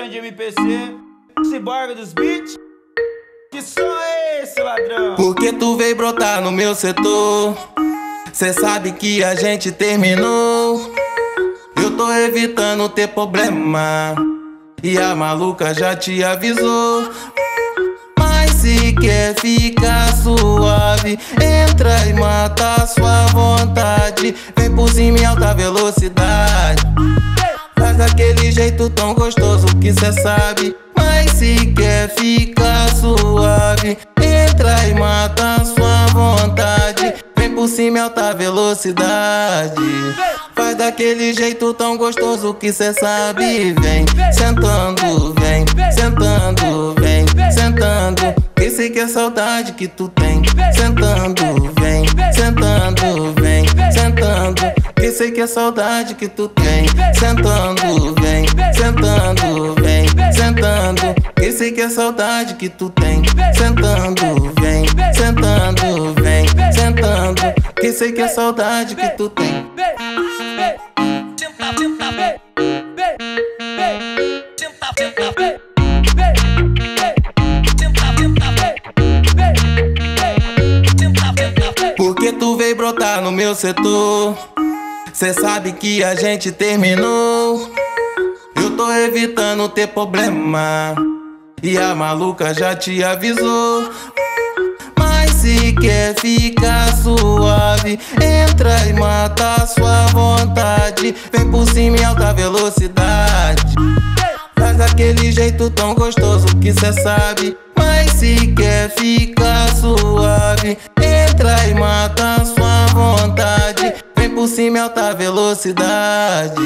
Alexandre MPC, Ciborga dos Beats. Que som é esse, ladrão? Porque tu veio brotar no meu setor. Cê sabe que a gente terminou. Eu tô evitando ter problema. E a maluca já te avisou. Mas se quer ficar suave, entra e mata a sua vontade. Vem por cima em alta velocidade. Daquele jeito tão gostoso que cê sabe. Mas se quer ficar suave, entra e mata a sua vontade. Vem por cima em alta velocidade. Faz daquele jeito tão gostoso que cê sabe. Vem sentando, vem sentando, vem sentando. Que é saudade que tu tem. Sentando, Esse que é saudade que tu tem. Sentando, vem sentando, vem sentando. Esse que é saudade que tu tem. Sentando, vem sentando, vem sentando. Esse que é saudade que tu tem. Porque tu veio brotar no meu setor. Cê sabe que a gente terminou. Eu tô evitando ter problema. E a maluca já te avisou. Mas se quer ficar suave, entra e mata a sua vontade. Vem por cima em alta velocidade. Faz daquele jeito tão gostoso que cê sabe. Mas se quer ficar cima em alta velocidade.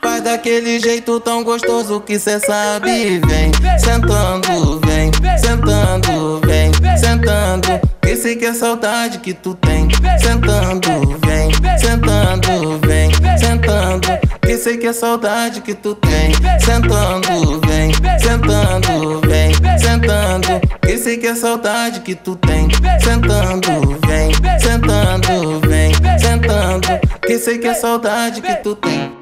Faz daquele jeito tão gostoso que cê sabe. Vem sentando, vem sentando, vem sentando. Esse que é saudade que tu tem. Sentando, vem sentando, vem sentando. Esse que é saudade que tu tem. Sentando, vem sentando, vem sentando. Esse que é saudade que tu tem. Sentando, Esse que é saudade que tu tem.